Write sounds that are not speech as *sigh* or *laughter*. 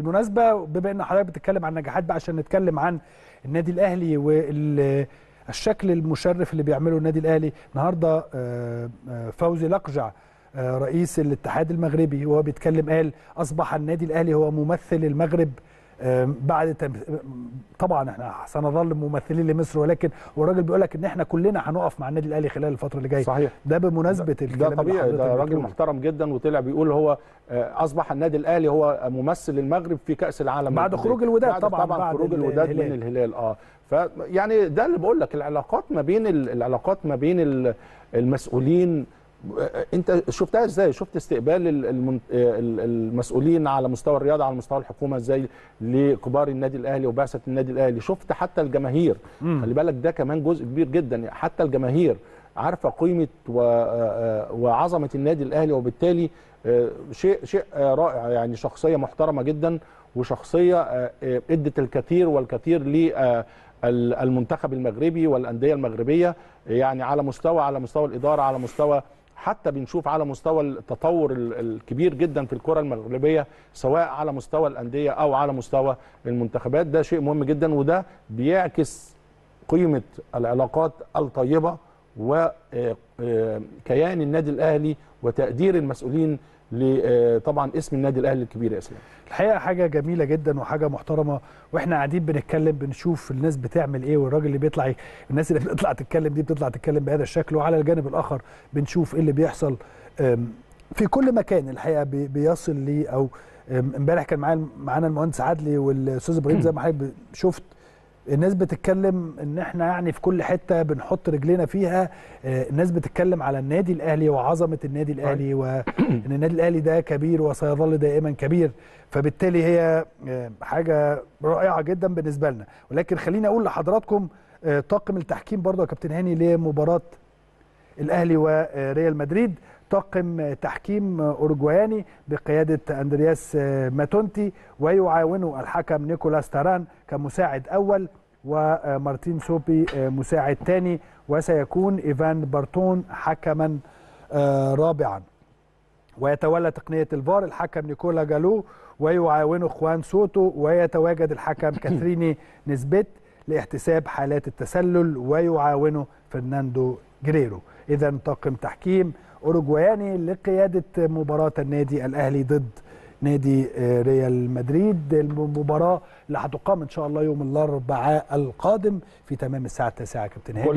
بالمناسبة بما إن حضرتك بتتكلم عن نجاحات بقى عشان نتكلم عن النادي الأهلي والشكل المشرف اللي بيعمله النادي الأهلي. النهارده آه، آه، فوزي لقجع آه، رئيس الاتحاد المغربي وهو بيتكلم قال أصبح النادي الأهلي هو ممثل المغرب. بعد. طبعا إحنا سنظل ممثلين لمصر ولكن هو الراجل بيقول لك إن إحنا كلنا هنقف مع النادي الأهلي خلال الفترة اللي جاية صحيح ده بمناسبة ده اللي طبيعي ده راجل. محترم جدا وطلع بيقول هو آه، أصبح النادي الأهلي هو ممثل المغرب في كأس العالم بعد. خروج الوداد بعد طبعاً، طبعا بعد خروج الوداد الهلال. من الهلال آه فيعني ده اللي بقول لك العلاقات ما بين ال- العلاقات ما بين ال- المسؤولين انت شفتها إزاي؟ شفت استقبال آه، المسؤولين على مستوى الرياضة على مستوى الحكومة إزاي لكبار النادي الأهلي وبعثة النادي الأهلي؟ شفت حتى الجماهير. مم. خلي بالك ده كمان جزء كبير جدا. حتى الجماهير عارفة قيمة و- آه، وعظمة النادي الأهلي وبالتالي آه، شيء شيء آه، رائع. يعني شخصية محترمة جدا وشخصية آه، آه، ادت الكثير والكثير للمنتخب المغربي والأندية المغربية. يعني على مستوى على مستوى الإدارة على مستوى حتى بنشوف على مستوى التطور ال- الكبير جدا في الكرة المغربية سواء على مستوى الأندية أو على مستوى المنتخبات. ده شيء مهم جدا وده بيعكس قيمة العلاقات الطيبة وكيان النادي الأهلي وتقدير المسؤولين آه، طبعا اسم النادي الأهلي الكبير يا إسلام. الحقيقة حاجة جميلة جدا وحاجة محترمة وإحنا قاعدين بنتكلم بنشوف الناس بتعمل إيه والراجل اللي بيطلع الناس اللي *laughs* بتطلع تتكلم دي بتطلع تتكلم بهذا الشكل وعلى الجانب الآخر بنشوف إيه اللي بيحصل. في كل مكان الحقيقة بي- بيصل لي أو امبارح كان معانا المهندس عدلي والأستاذ إبراهيم *clears throat* زي ما حضرتك شفت الناس بتتكلم إن إحنا يعني في كل حتة بنحط رجلينا فيها آه، الناس بتتكلم على النادي الأهلي وعظمة النادي الأهلي وإن النادي الأهلي ده كبير وسيظل دائما كبير. فبالتالي هي آه، حاجة رائعة جدا بالنسبة لنا. ولكن خليني أقول لحضراتكم آه، طاقم التحكيم برضه يا كابتن هاني لمباراة الأهلي وريال مدريد. طاقم تحكيم أوروجواياني بقيادة أندرياس ماتونتي ويعاونه الحكم نيكولاس تاران كمساعد أول. ومارتين سوبي مساعد ثاني وسيكون إيفان بارتون حكما آه، رابعا. ويتولى تقنية الفار الحكم نيكولا جالو ويعاونه خوان سوتو ويتواجد الحكم *coughs* كاتريني نسبت لاحتساب حالات التسلل ويعاونه فرناندو جريرو. اذا طاقم تحكيم اوروجواياني لقيادة مباراة النادي الأهلي ضد نادي آه، ريال مدريد. المباراة اللي هتقام إن شاء الله يوم الأربعاء القادم في تمام الساعة 9 يا كابتن هاني.